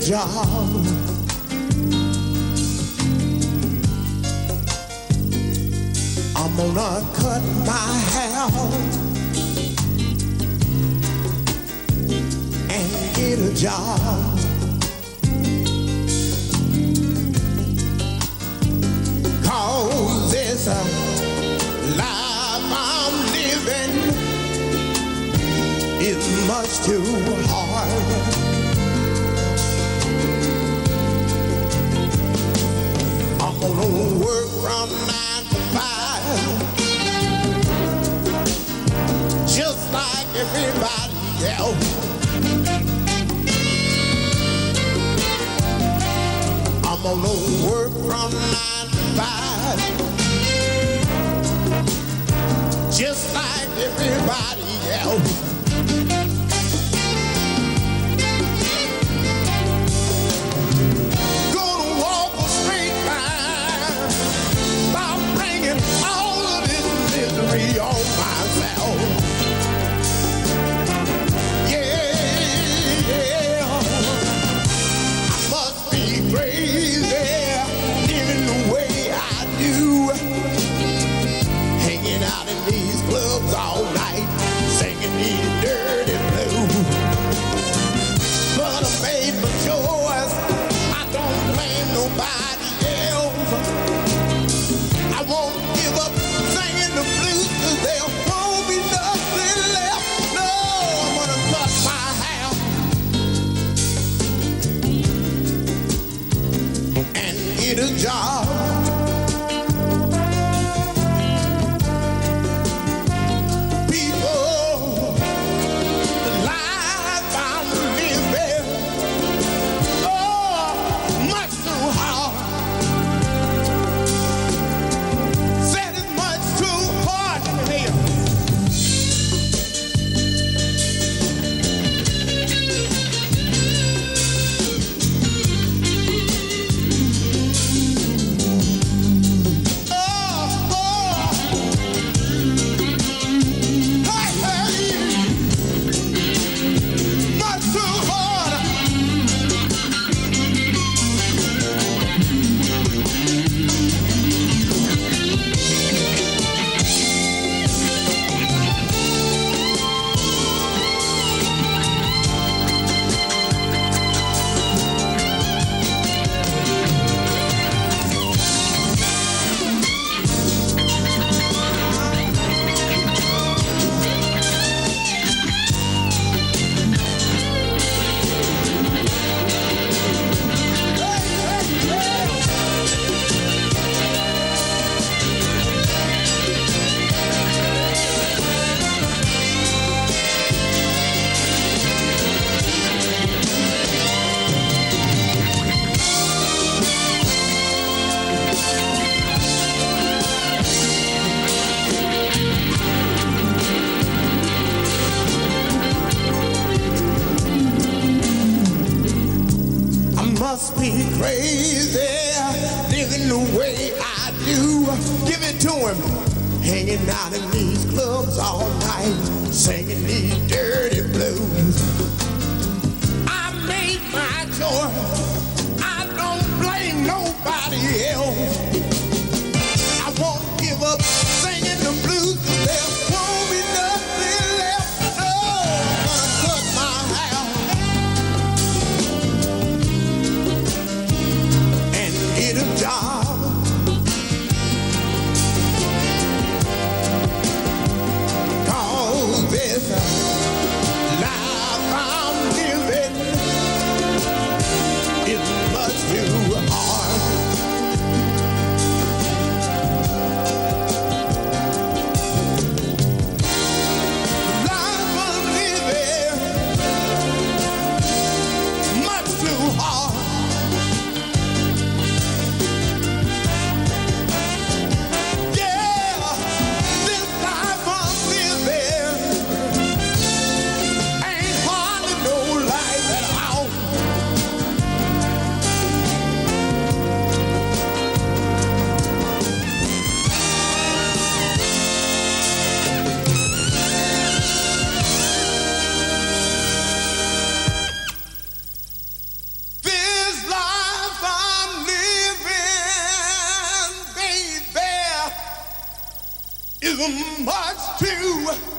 job. I'm gonna cut my hair and get a job. Cause this a life I'm living is much too hard. Nine to five, just like everybody else. I'm nine to five, just like everybody else. Get must be crazy living the way I do. Give it to him. Hanging out in these clubs all night, singing these dirty blues. I made my choice. I don't blame nobody else. too much to